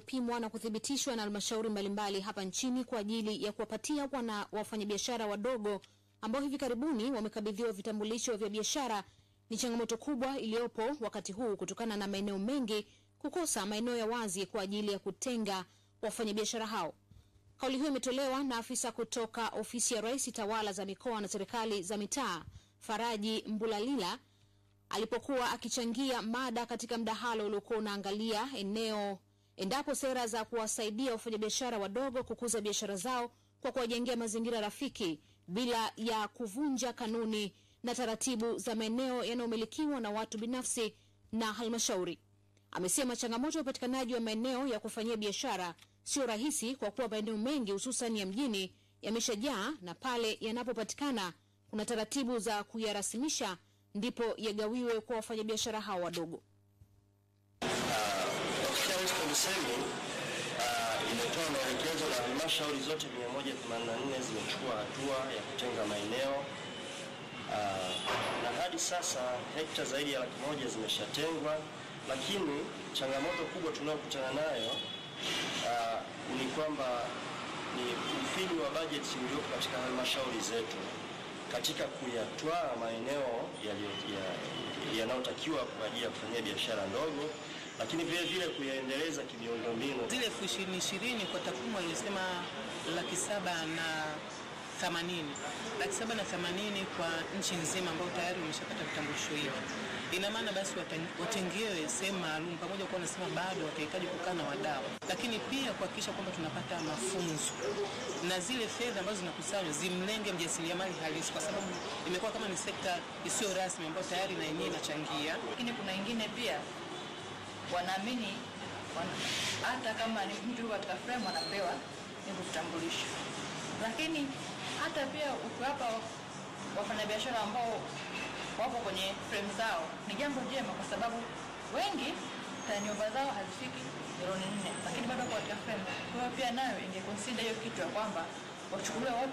pimwa na kuthibitishwa na halmashauri mbalimbali hapa nchini kwa ajili ya kuwapatia wana wafanyabiashara wadogo ambao hivi karibuni wamekabidhiwa vitambulisho vya biashara ni changamoto kubwa iliyopo wakati huu kutokana na maeneo mengi kukosa maeneo ya wazi kwa ajili ya kutenga wafanyabiashara hao. Kauli hiyo imetolewa na afisa kutoka ofisi ya Rais, tawala za mikoa na serikali za mitaa, Faraji Mbulalila alipokuwa akichangia mada katika mdahalo uliokuwa unaangalia eneo endapo sera za kuwasaidia wafanyabiashara wadogo kukuza biashara zao kwa kuwajengea mazingira rafiki bila ya kuvunja kanuni na taratibu za maeneo yanayomilikiwa na watu binafsi na halmashauri. Amesema changamoto ya upatikanaji wa maeneo ya kufanyia biashara sio rahisi kwa kuwa maeneo mengi hususan ya mjini yameshajaa, na pale yanapopatikana kuna taratibu za kuyarasimisha ndipo yagawiwe kwa wafanyabiashara hao wadogo. Ya TAMISEMI uh, imetoa maelekezo na halmashauri zote 184 zimechukua hatua ya kutenga maeneo. Uh, na hadi sasa hekta zaidi ya laki moja zimeshatengwa, lakini changamoto kubwa tunayokutana nayo uh, ni kwamba ni ufinyu wa bajeti uliopo katika halmashauri zetu katika kuyatwaa maeneo yanayotakiwa ya, ya, kwa ajili ya kufanyia biashara ndogo lakini vile vile kuyaendeleza kimiundombinu. Zile elfu ishirini ishirini kwa takwimu walisema laki saba na themanini. Laki saba na themanini kwa nchi nzima ambao tayari wameshapata vitambulisho hivi. Ina maana basi watengewe sehemu maalum, pamoja kuwa wanasema bado watahitaji kukaa na wadau, lakini pia kuhakikisha kwamba tunapata mafunzo. Na zile fedha ambazo zinakusanywa zimlenge mjasiriamali halisi, kwa sababu imekuwa kama ni sekta isiyo rasmi ambayo tayari na yenyewe inachangia, lakini kuna ingine pia wanaamini wana, hata kama ni mtu katika frame anapewa ni kutambulisha lakini hata pia ukiwapa wafanyabiashara ambao wapo kwenye frame zao ni jambo jema, kwa sababu wengi nyumba zao hazifiki milioni nne, lakini bado katika frame. Kwa hiyo pia nayo ingekonsida hiyo kitu ya kwamba wachukuliwe wote